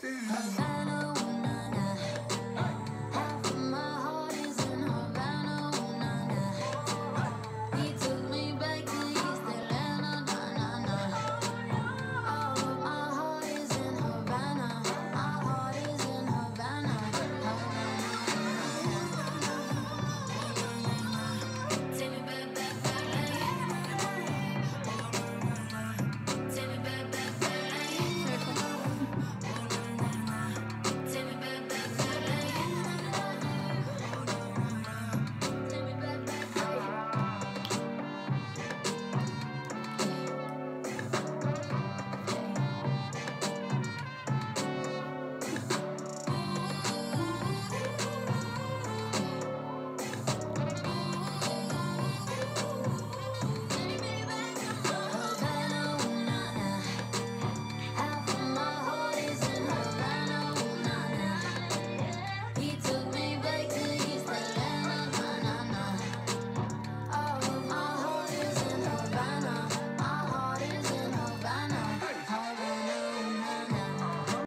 Bye.